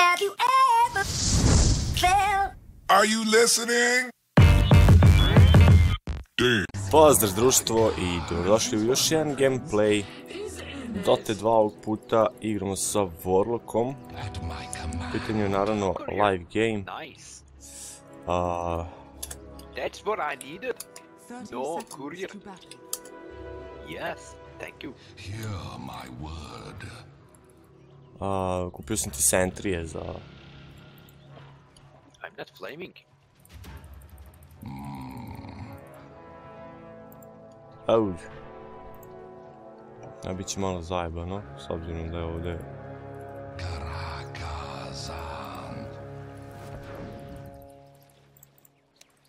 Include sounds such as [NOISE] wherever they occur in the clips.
Have you ever felt? Are you listening? Damn. Pozdrav društvo i dobrodošli u još jedan gameplay Dota 2 ovog puta igramo sa Warlockom Pitanje je naravno live game Nice. a, That's what I needed. 30 No, courier. Yes, thank you. Hear my word. A, Kupio sam ti sentrije za... I'm not flaming. Mm. Auj A bit će malo zajebano, s obzirom da je ovdje Karakazan.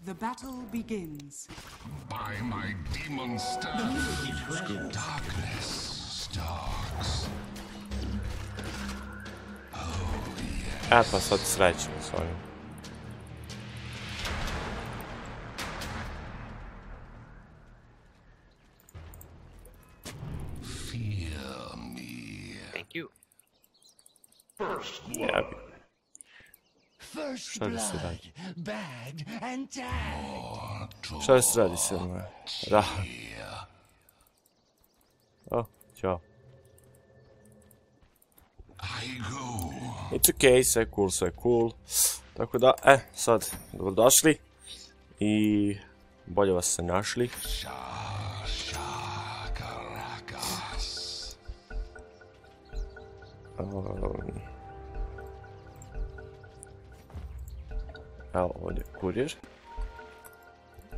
The battle begins. By my demon staff. Darkness stalks. That was not stretching, sorry. Fear me. Thank you. First blood. Yeah. First blood, bad and tagged. Oh, ciao. I go. It's okay, sve cool, sve cool. Tako da, e, sad, dobrodošli. I bolje vas se našli. Um, evo ovdje kurir.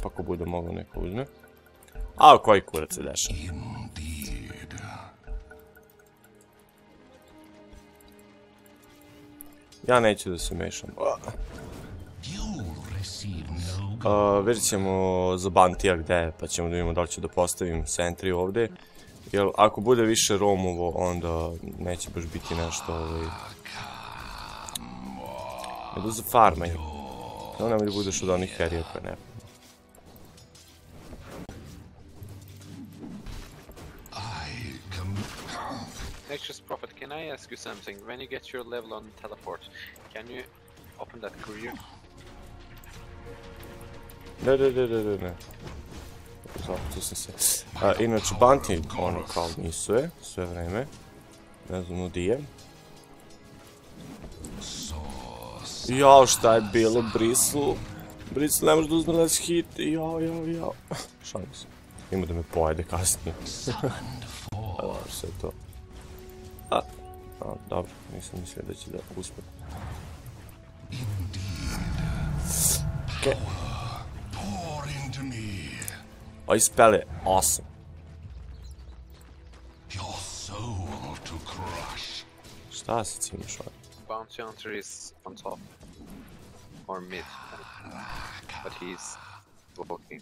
Pa ako bude mogao neko uzme. A koji kurac se dešava? Ja neću da se mešam. Uh, vidjet ćemo za Bantija gde je, pa ćemo da vidimo da li ću da postavim sentri ovdje. Jer ako bude više romovo, onda neće baš biti nešto ovaj... Nego za farmanje. No nemoj da budeš od onih herija koje ne. Nexus Prophet, can I ask you something? When you get your level on teleport, can you open that courier? Ne, ne, ne, ne, ne, ne. A, inače, Banti, ono, kao misuje, sve vreme. Ne znam, di je. Jao, šta je bilo, Brislu? Brislu, ne može da uzme hit, jao, jao, jao. Šalim se. Ima da me pojede kasnije. Sve to. A, a, dobro, nisam mislio da će da uspe. Okej. pour into. Ovaj spell je awesome. Your soul to crush. Šta se cimaš ovdje? Bounty Hunter is on top. Or mid. Ah, but he's walking.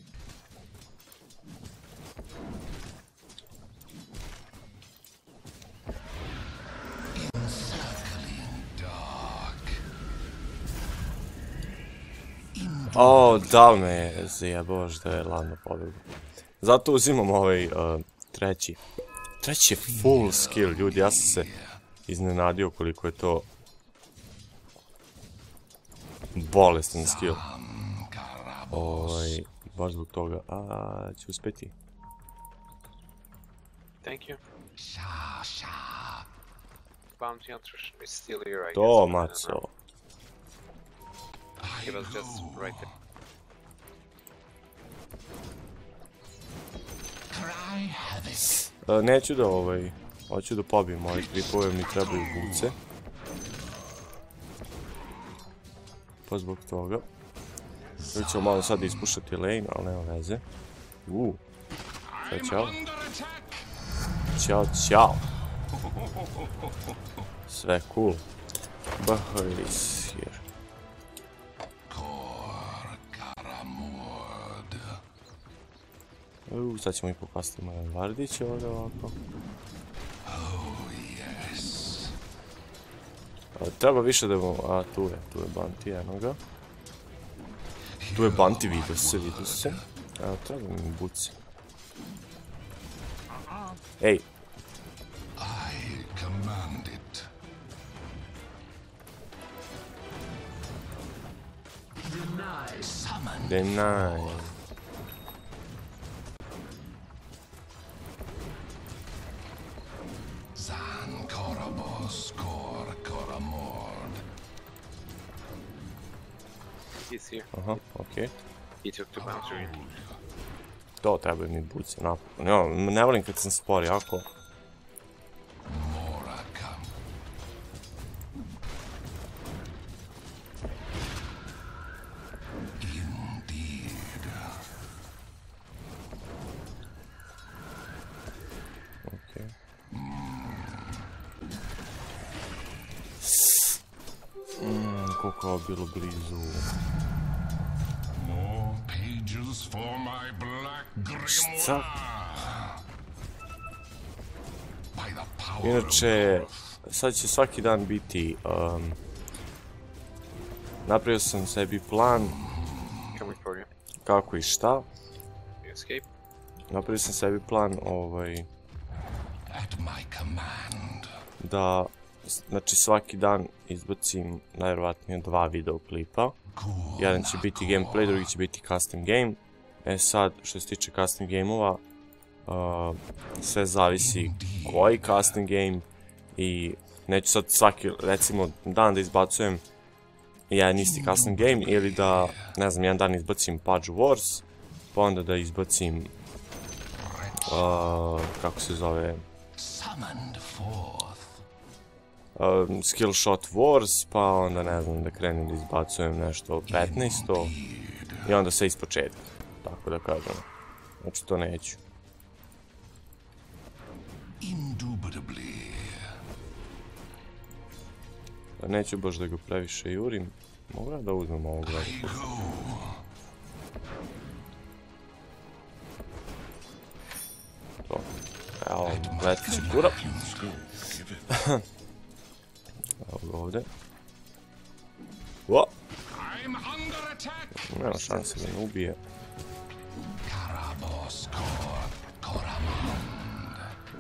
O, da me je zjebao da je ladno pobjegu. Zato uzimam ovaj uh, treći. Treći je full skill, ljudi, ja sam se iznenadio koliko je to bolestan skill. Ovaj, baš zbog toga, a će uspeti. Thank you. Sha sha. Bounty Hunter is still here, I To, guess. maco. He was just right there. Uh, neću da ovaj, hoću da pobijem ove kripove, mi trebaju buce. Pa zbog toga. Mi ćemo malo sad ispušati lane, ali nema veze. Uuu. Sve čao. Ćao, čao. Sve cool. Bahar is here. Uh, Uitați-mă ipopastul mai mare de ce avea acolo. Treba više da imamo... A, tu je, tu je Banti jednoga. Tu je Banti, vidio se, vidio se. Evo, treba mi buci. Ej! Deny. Korobos Kor Koramord. He's here. Aha, okej. He took the boundary. To treba mi buci napokon. Ja, ne volim kad sam spor jako. Inače, sad će svaki dan biti... Um, napravio sam sebi plan kako i šta. Napravio sam sebi plan ovaj, at my command. da znači svaki dan izbacim najvjerojatnije dva videoklipa. Jedan će biti gameplay, drugi će biti custom game. E sad, što se tiče custom gameova, uh, sve zavisi koji custom game i neću sad svaki, recimo, dan da izbacujem jedan isti custom game ili da, ne znam, jedan dan izbacim Pudge Wars, pa onda da izbacim, uh, kako se zove, Summoned forth. um, Skill Shot Wars, pa onda ne znam da krenem da izbacujem nešto 15 i onda sve ispočetka, tako da kažem. Znači to neću. Indubitably. Da neću baš da ga previše jurim. Mogu ja da uzmem ovog go. To. Evo, letit će kura. Evo ga ovdje. O, I'm under attack. nema šanse da me ubije. Karabos Kor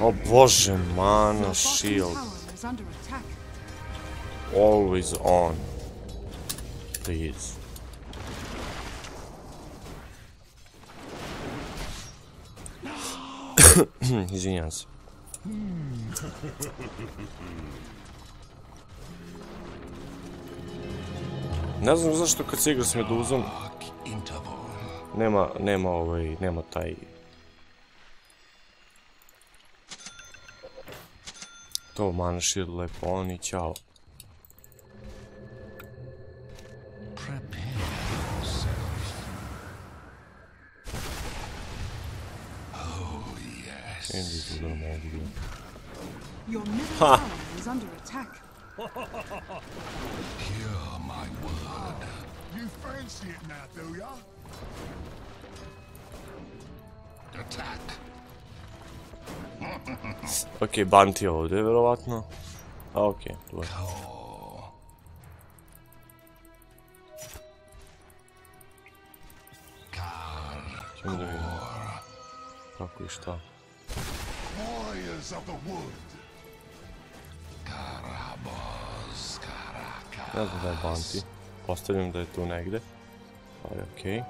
O bože, mana, shield. Always on. Please. [COUGHS] Izvinjam se. Ne znam zašto kad se igra s meduzom nema, nema ovaj, nema taj... to manšir leponi, ciao. Oh, yes. Your middle is under attack. Hear my word. You fancy it now, do ya? Attack. [LAUGHS] Ok, Bounty je ovdje, verovatno. A, ah, ok, tu je. Ćemo da vidimo. Kako i šta. Warriors of the wood. Karabos Karaka. Ne znam da je Bounty. Postavljam da je tu negde. Ali okej. I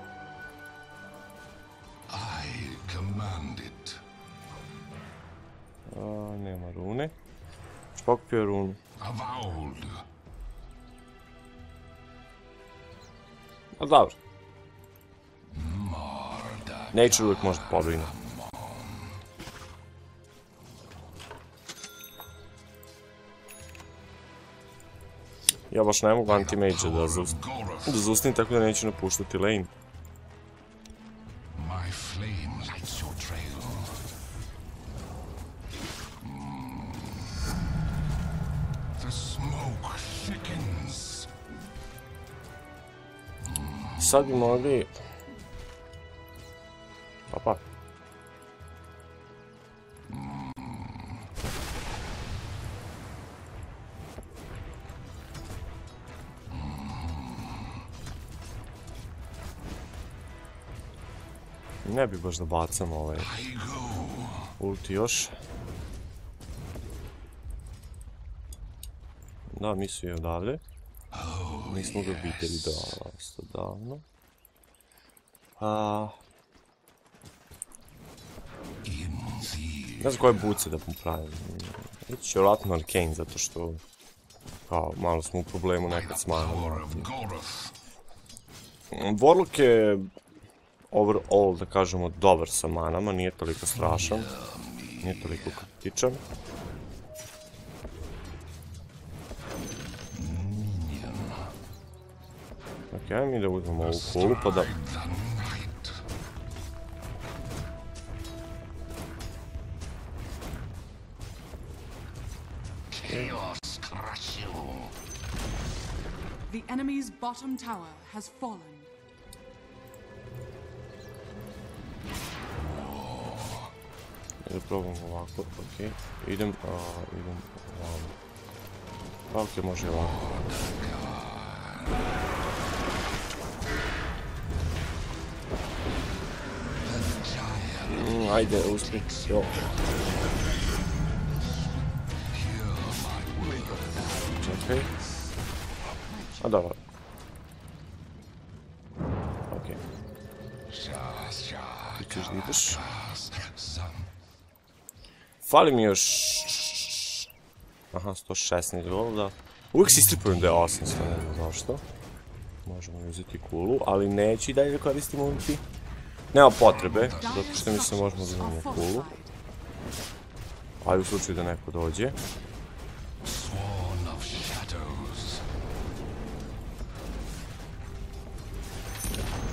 A, nema rune. Pokupio runu. Avowed. A dobro. Nature uvijek može pobrinu. Ja baš ne mogu anti-mage da, da zaustim tako da neću napuštati lane. сами могли. Папа. Ne bi baš da bacam ovaj ult još. Da, mi su i odavde. Nismo ga vidjeli dosta davno. A... Ne znam koje buce da popravim. Ići će vjerojatno Arcane zato što... Kao, malo smo u problemu nekad s Goroth. Warlock je overall, da kažemo, dobar sa manama, nije toliko strašan. Nije toliko kritičan. Така, ми да отидем около, па да... The enemy's bottom tower has fallen. Да пробвам овако, окей. Идем, а, идем, а, палки може и овако. Mm, ajde, uspij. Jo. Čekaj. A dobro. Ok. Ti ćeš da ideš. Fali mi još... Aha, 116 golda. Uvijek si istripujem da je 800, ne znam zašto. Možemo uzeti kulu, ali neću i dalje koristim ulti. Nema potrebe, zato što mislim možemo da imamo kulu. Ali u slučaju da neko dođe.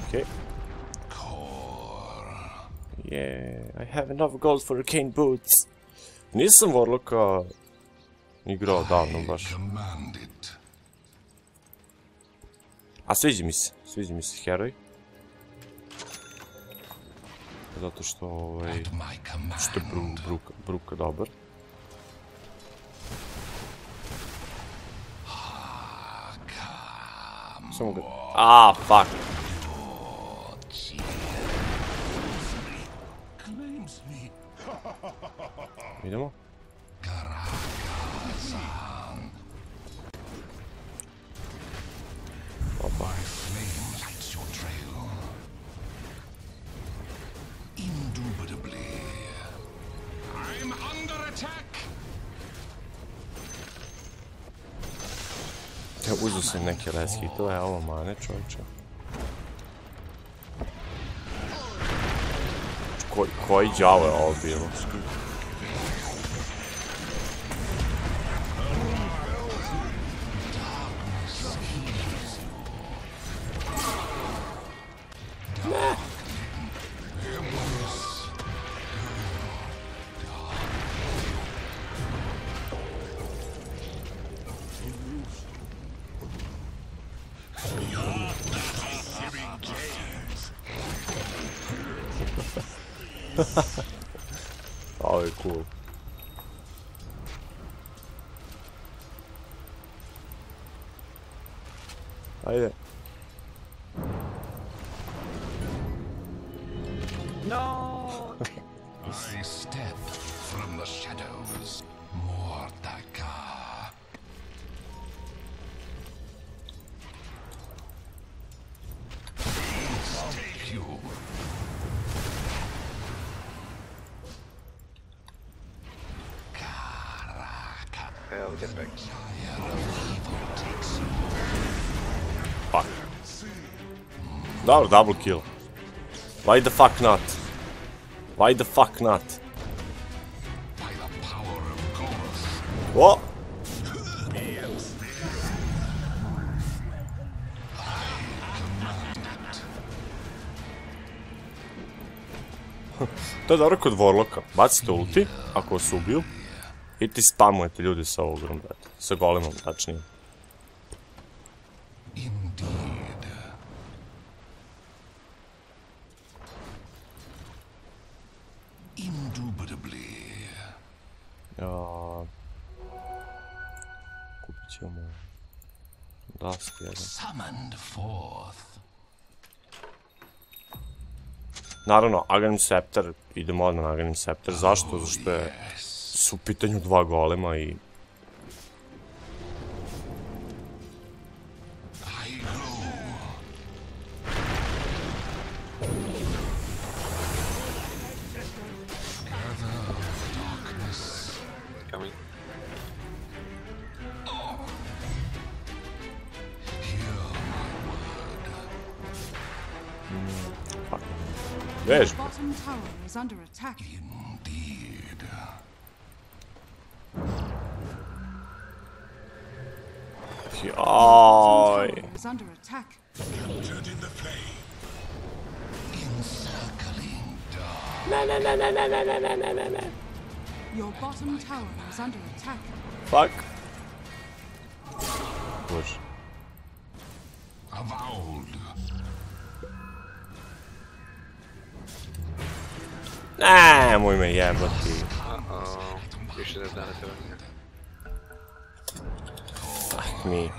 Okay. Yeah, I have enough gold for arcane boots. Nisam Warlocka igrao davno baš. A sviđa mi se, sviđa mi se heroj. Zato što ovaj... Što je bru, bruka, bruka dobar. Samo ga... A, fuck. Idemo. Uzeo sam neke res hitove, a ovo mane čovječe. Koji, koji đavo je ovo bilo? Ajde. [LAUGHS] I step from the shadows. Mordaka. Dobro, double kill. Why the fuck not? Why the fuck not? O! [LAUGHS] To je dobro kod Warlocka. Bacite ulti, ako vas ubiju, i ti spamujete ljudi sa ogrom, brate. Sa golemom, tačnije. Ja... Kupit ćemo... Dust jedan. Naravno, Aghanim Scepter, idemo odmah na Aghanim Scepter. Zašto? Zato što je... Su u pitanju dva golema i... bottom tower is under attack. Fuck. Bože. Avowed. Nemoj me jebati. Uh-oh. You should have done it to him. Fuck me.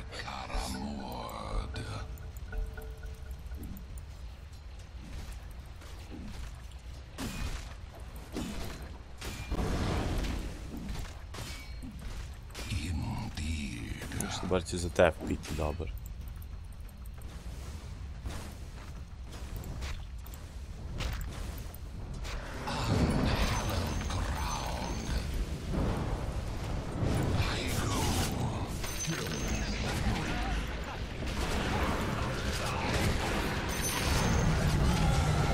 Starcie zatepiti, dobar.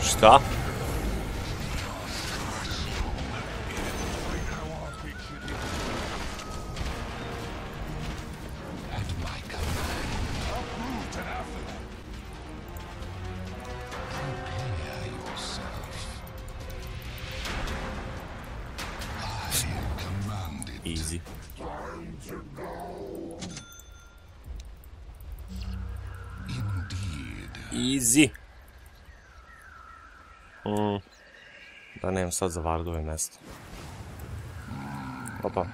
Stop. Easy. Indeed. Easy. Mm. Da nemam sad za Vardove mjesto. Opa.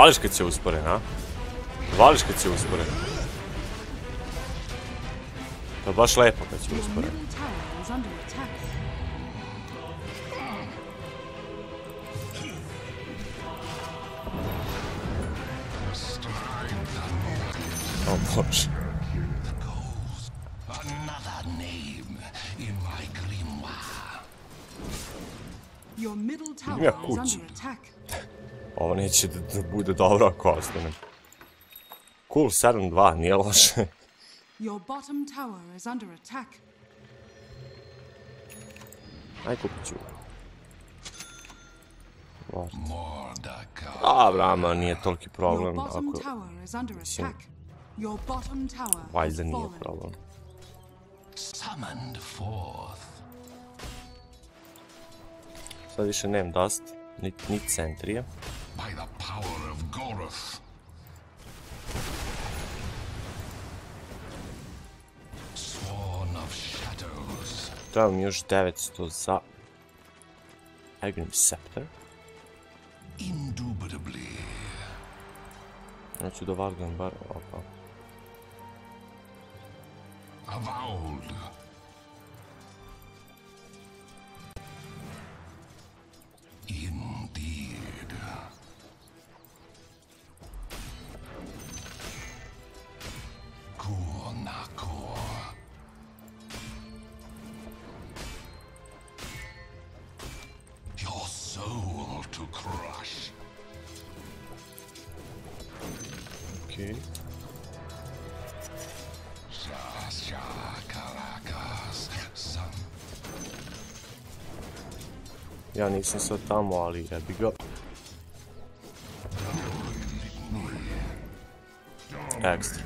Vališ kad se usporen, a? Vališ kad se usporen. To je baš lepo kad Your usporen. O bože. My grimoire. Your middle tower is under attack. Ovo neće da, da bude dobro ako ostanem. Cool, 7-2, nije loše. Your bottom tower is under attack. Aj kupit ću. Dobra, ama nije toliki problem ako... mislim, attack. Your bottom tower has Valjda nije problem. Sad više nemam dust, ni, ni centrije. by the power of Gorath, Sworn of Shadows. Dam już 900 za Agnes Scepter. Indubitably. I Znaczy do Wardenbar, opa. Avowed. sam sad tamo, ali jebi ga. Ekstra.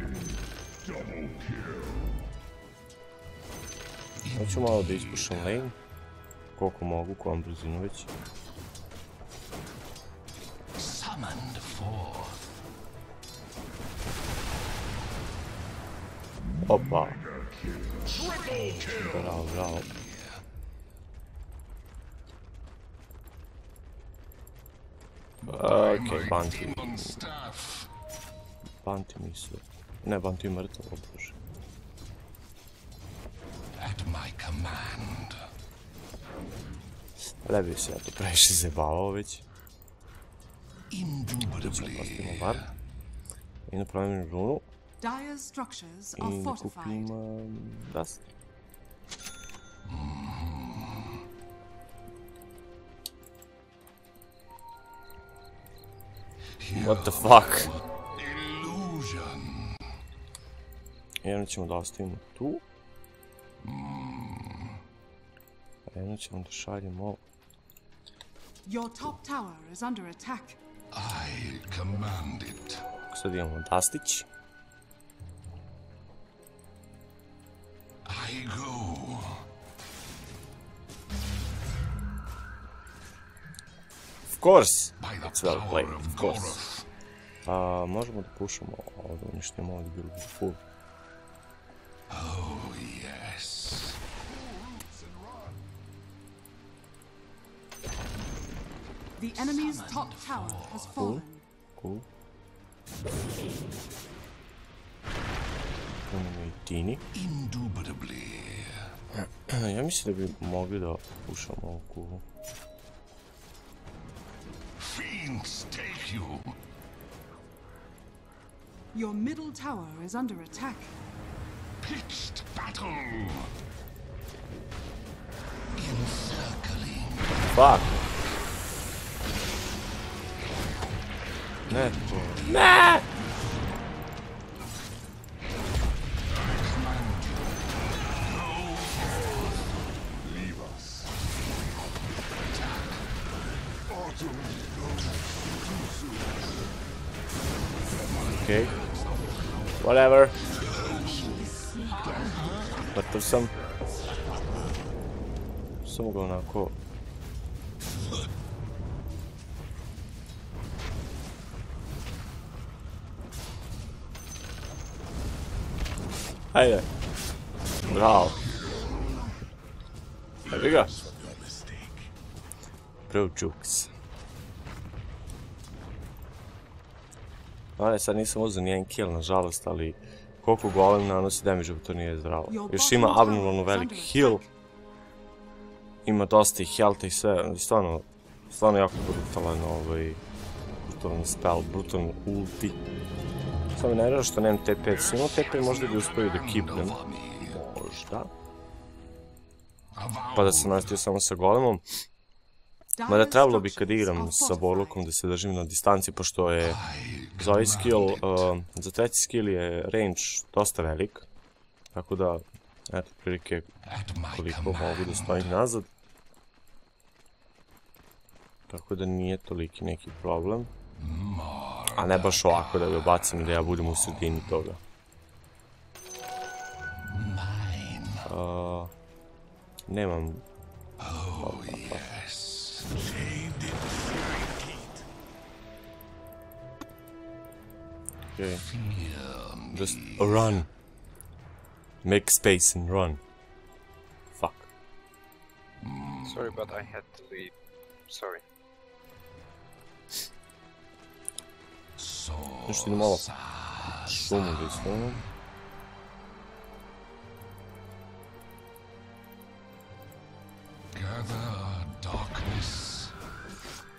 Hoću malo da ispušam lane. Koliko mogu, kojom brzinu već. Opa. Bravo, bravo. okay, bounty. Bounty mi. Ne, bounty mrtav, bože. At my command. Le bi se ja tu previše zabavao već. Indubitably. Bar. I napravim runu. Dire structures are fortified. I kupim um, dust. Mm. What the fuck? Illusion. Jedno ćemo da ostavimo tu. A jedno ćemo da šaljemo... Your top tower is under attack. I command it. Sad imamo dastić. I go. Of course! By the It's well played, power of of course. A, možemo da pušamo ovdje, uništimo ovdje bilo bi full. Oh, yes. The enemy's top tower has fallen. Cool. Imamo i Tini. Indubitably. [CLEARS THROAT] Ja mislim da bi mogli da pušamo ovu kuhu. Fiends take you. Your middle tower is under attack. Pitched battle. Encircling. Fuck! Ne to. Ne! Okay. Whatever. But there's some... Some going out court. Hi there. Wow. There we go. Bro jokes. Ale sad nisam uzeo nijedan kill, nažalost, ali koliko golem nanosi damage, to nije zdravo. Još ima abnormalno veliki heal. Ima dosta i health i sve, stvarno, stvarno jako brutalan ovaj, brutalan spell, brutalan ulti. Samo ne što nemam TP, sam imao TP možda bi uspio da kipnem. Možda. Pa da sam nastavio samo sa golemom. Mada trebalo bi kad igram sa Borlukom da se držim na distanci, pošto je za ovaj skill, uh, za treći skill je range dosta velik. Tako da, eto, prilike koliko mogu da stojim nazad. Tako da nije toliki neki problem. A ne baš ovako da ga bacim i da ja budem u sredini toga. Uh, nemam... Okay. Just run. Make space and run. Fuck. Hmm. Sorry, but I had to leave. Sorry. Još idem malo šumu da islovim. Gather darkness.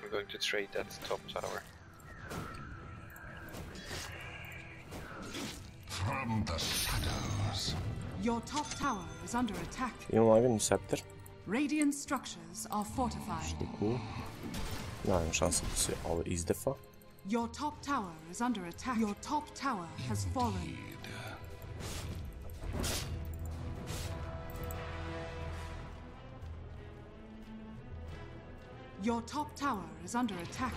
I'm going to trade that top tower. From the shadows. Your top tower is under attack. Imam lagani scepter, Radiant structures are fortified. što je cool. Naravno šansa da se ovo izdefa. Your top tower is under attack. Your top tower has fallen. Your top tower is under attack.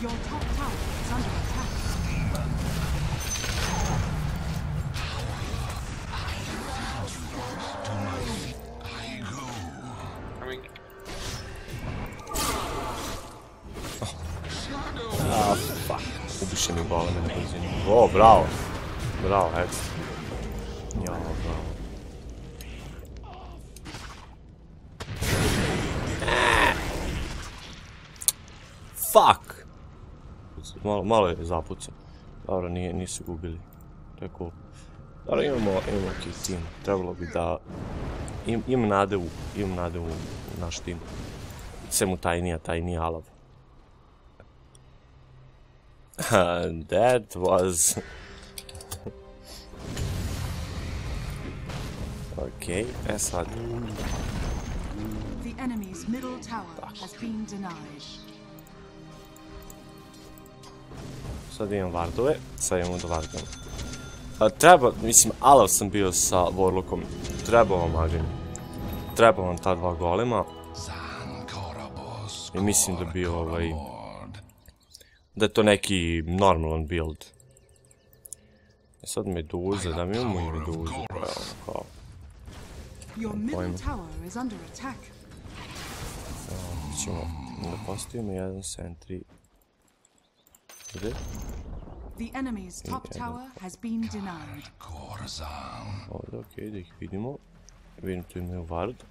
Your top tower is under attack. A, fuck. Mi golem na brzini. O, bravo. Bravo, ekstra. Malo, malo je zapucan. Dobro, nije, nisu gubili. Cool. Dobro, imamo, imamo ok tim. Trebalo bi da... Im, imam nade u, imam nade u, naš tim. Sve mu taj nije, taj nije alav. [LAUGHS] that was... ok, e sad. The enemy's middle tower has been denied. Sad imam vardove, sad imamo da vardamo. A, treba, mislim, alav sam bio sa Warlockom. Treba vam maganj. Treba vam ta dva golema. I mislim da bi ovaj... Da je to neki normalan build. E sad meduze, da mi imamo i meduze. Pa, ono, kao, Pojma. tower is under attack. ćemo da postavimo jedan sentry. Is it? The enemy's top okay. tower has been denied. Orada okey de vidimo benim tümüm vardı.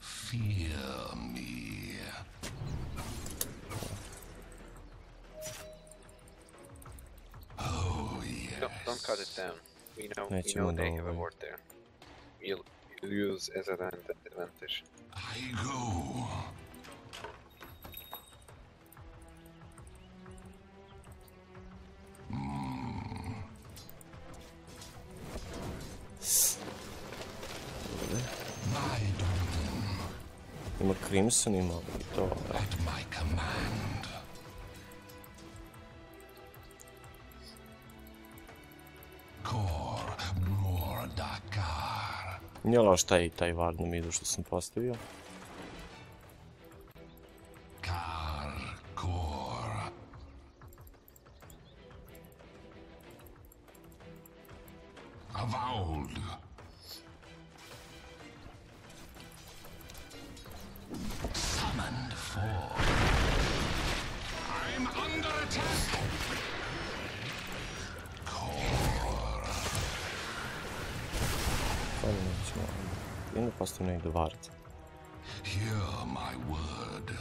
Fear me. Oh yes. Don't cut it down. We know, ne we know they have a ward there. We'll use as a advantage. I go. Ima i to. Nije loš taj, taj vard na midu što sam postavio. ceva. Eu nu fac tunel de varță. Hear my word.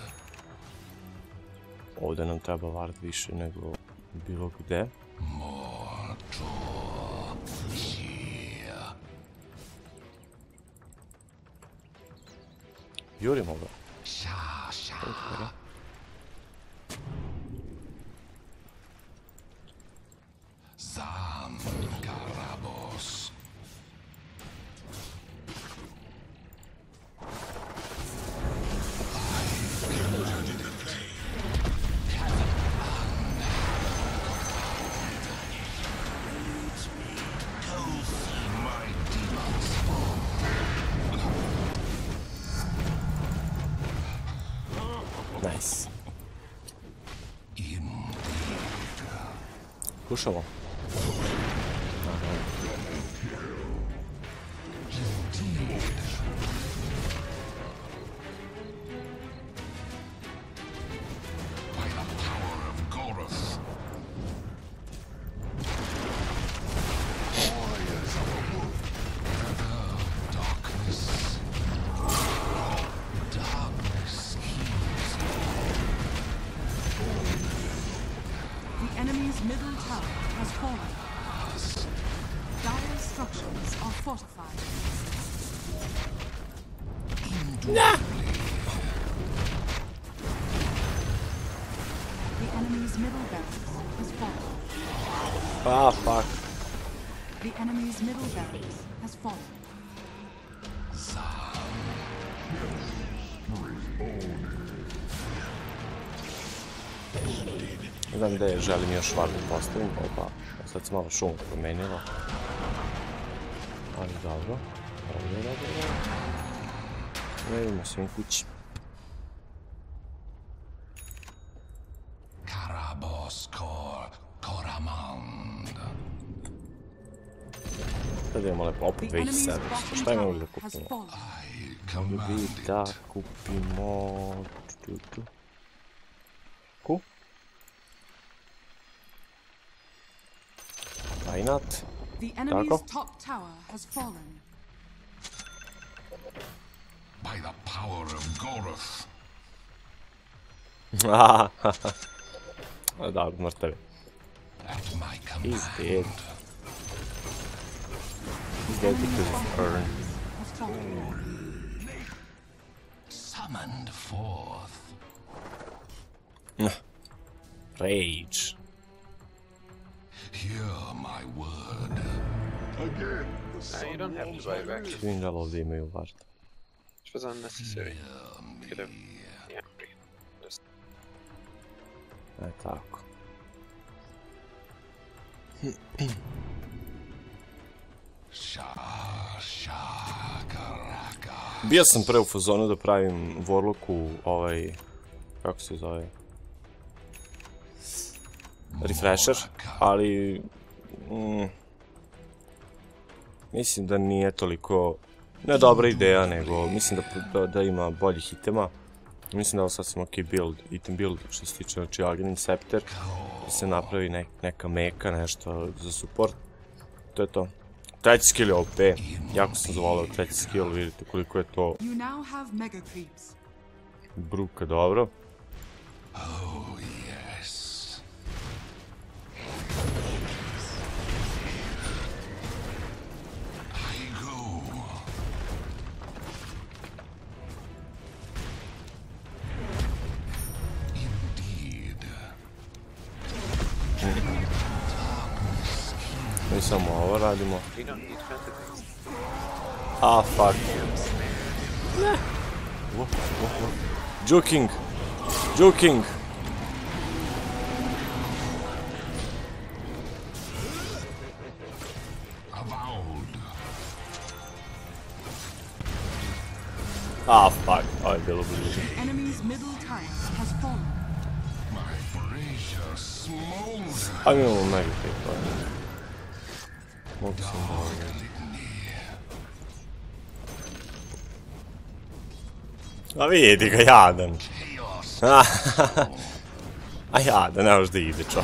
Ovdje nam treba vart više nego bilo gde. Jurimo ga. Okay. crucial. sporo. Znam da je želim još vardu postavim, pa sad sam malo šum promenila. Ali dobro, ovdje je dobro. Ne idemo svim kući. Karaboskor Koramand. Sad idemo lepo, opet već sad. Šta imamo da kupimo? Ljubi da kupimo... Ku? Ajnat. Tako? By the power of Goroth. [LAUGHS] Ah, da, mrtavi. He's dead. dead because of her. Summoned forth. Rage. Hear my word. Again, the you don't have to buy back. Doing all of the email part. Which was unnecessary. Could have... Yeah. Attack. [CLEARS THROAT] Bio sam pre u fazonu da pravim Warlocku ovaj... Kako se zove? Refresher, ali... Mm, mislim da nije toliko... Ne dobra ideja, nego mislim da, da, ima boljih itema. Mislim da je ovo sasvim ok build, item build što se tiče, znači Aghanim Scepter, da se napravi nek, neka meka, nešto za support. To je to. Treći skill je OP, jako sam zavolao treći skill, vidite koliko je to bruka dobro. Oh, Ah, fuck. Joking. Joking. Ah, oh, fuck. I will. Enemy's middle has fallen. My brazier. I'm gonna make it, but... More Ma vedi che Jaden? Ah, a [LAUGHS] ah, Jaden eh, è ordito, cioè.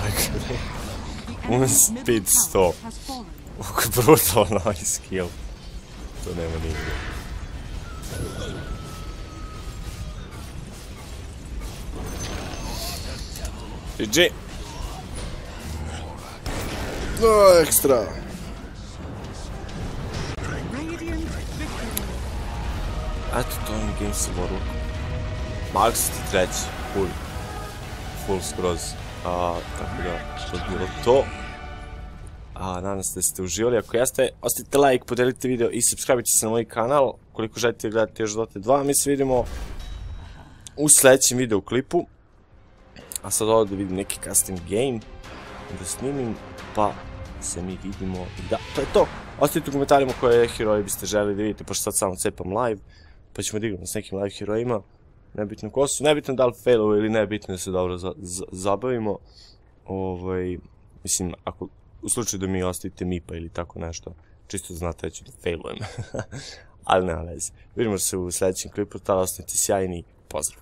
Un speed stop. Oh, che brutto, no, skill. Torniamo lì. GG. No, extra. Mi Games Warlock. Max treći, full. Full skroz. A, tako da, to bilo to. Nadam se da ste uživali. Ako jeste, ostavite like, podelite video i subscribe se na moj kanal. Koliko želite gledati još Dota 2, mi se vidimo u sljedećem video klipu. A sad ovdje da vidim neki custom game da snimim, pa se mi vidimo da, to je to. Ostavite u komentarima koje heroje biste želi da vidite, pošto sad samo cepam live, pa ćemo da igramo s nekim live herojima. Nebitno ko su, nebitno da li failove ili nebitno da se dobro za, za- zabavimo. Ovaj, mislim, ako u slučaju da mi ostavite mipa ili tako nešto, čisto znate da ću da failujem. [LAUGHS] Ali nema veze. Vidimo se u sljedećem klipu, tada ostanite sjajni, pozdrav.